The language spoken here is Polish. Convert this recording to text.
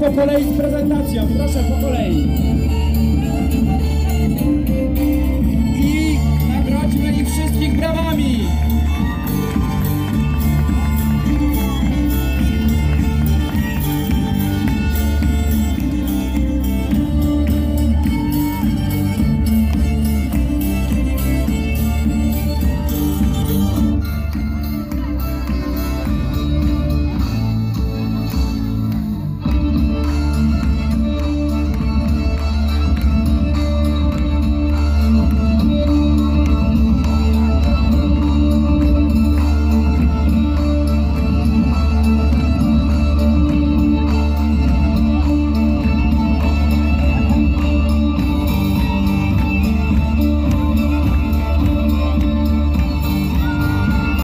po kolei z prezentacją. Proszę po kolei.